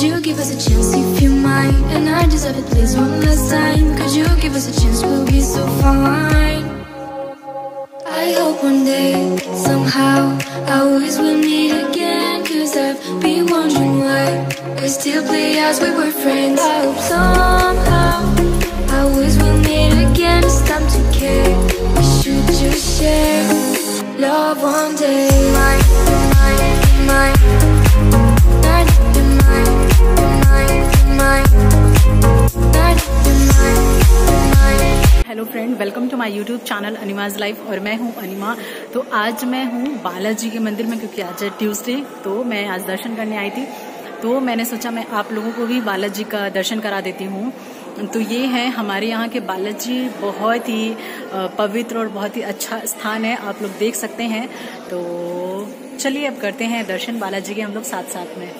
Could you give us a chance if you mind? And I deserve it, please, one last time. Could you give us a chance? We'll be so fine. I hope one day, somehow, I always will meet again. Cause I've been wondering why we still play as we were friends. I hope somehow, hello friend welcome to my YouTube channel अनिमाज life और मैं हूँ अनिमा। तो आज मैं हूँ बालाजी के मंदिर में क्योंकि आज है ट्यूसडे तो मैं आज दर्शन करने आई थी। तो मैंने सोचा मैं आप लोगों को भी बालाजी का दर्शन करा देती हूँ। तो ये है हमारे यहाँ के बालाजी। बहुत ही पवित्र और बहुत ही अच्छा स्थान है, आप लोग देख सकते हैं। तो चलिए अब करते हैं दर्शन। बालाजी के हम लोग साथ साथ में।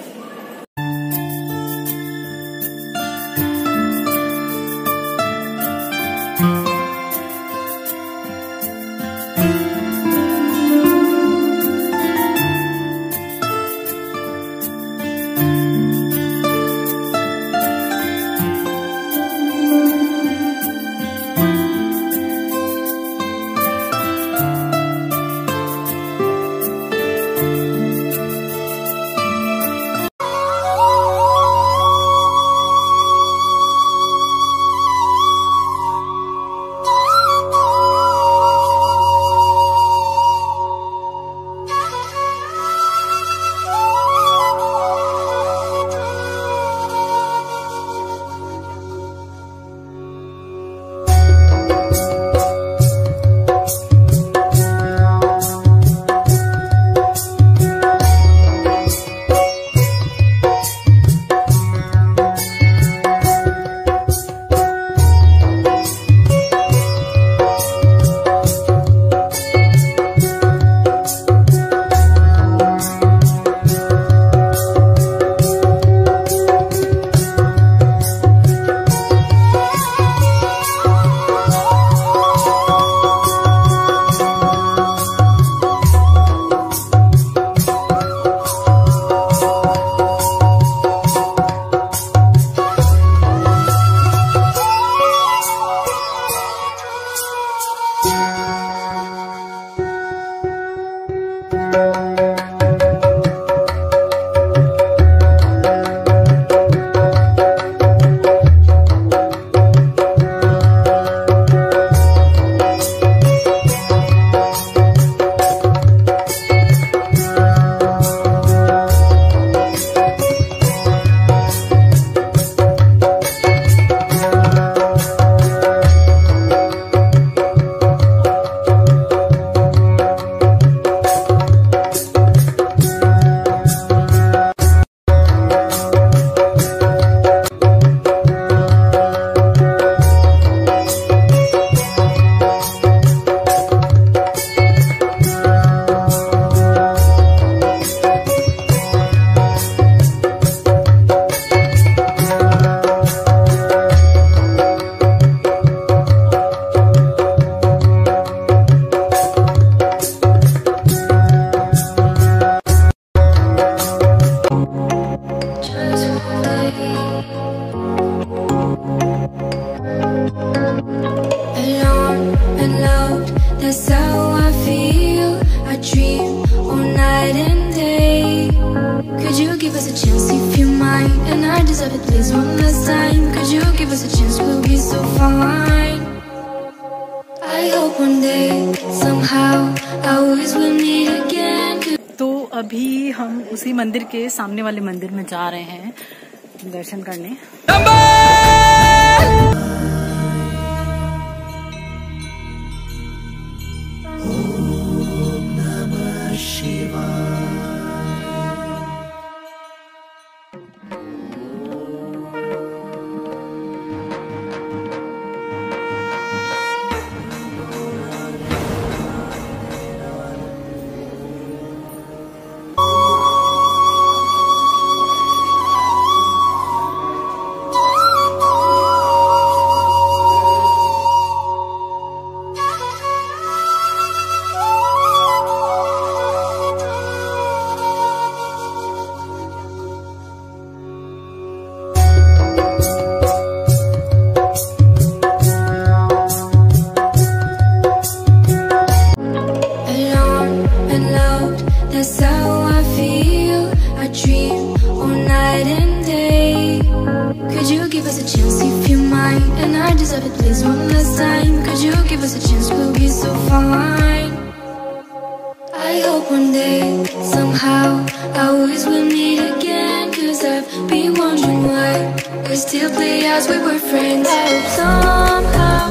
That's how I feel. I dream all night and day. Could you give us a chance if you mind? And I deserve it, please, one last time. Could you give us a chance? We'll be so fine. I hope one day, somehow, I always will meet again. तो अभी हम उसी मंदिर के सामने वाले मंदिर में जा रहे हैं दर्शन करने us a chance if you mind And I deserve it, please, one last time. Could you give us a chance, we'll be so fine. I hope one day, somehow Our ways will meet again. Cause I've been wondering why We still play as we were friends. I hope somehow